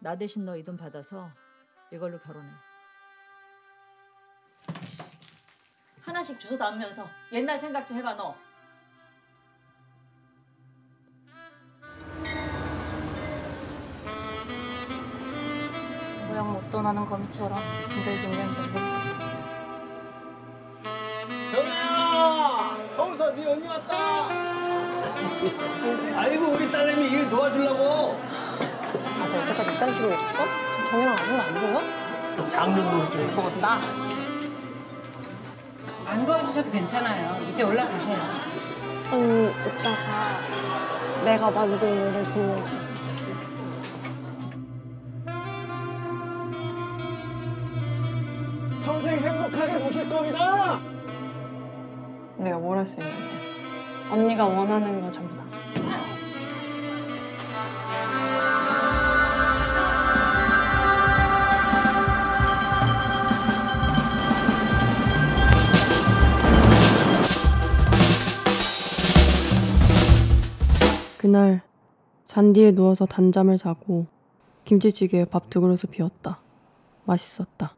나 대신 너 이 돈 받아서 이걸로 결혼해. 하나씩 주워 담으면서 옛날 생각 좀 해봐 너. 모양 못 떠나는 거미처럼 빙글빙글 빙글빙글 경아야! 서울서 네 언니 왔다! 아이고 우리 딸내미 일 도와주려고 이딴 식으로? 지금 정이랑 아줌마 안 보여? 장롱으로 좀 먹었다 안 도와주셔도 괜찮아요. 이제 올라가세요. 언니 이따가 내가 만든 노래 불러줘 평생 행복하게 모실 겁니다 내가 뭘 할 수 있는데 언니가 원하는 거 전부 다 그날 잔디에 누워서 단잠을 자고 김치찌개에 밥 두 그릇을 비웠다. 맛있었다.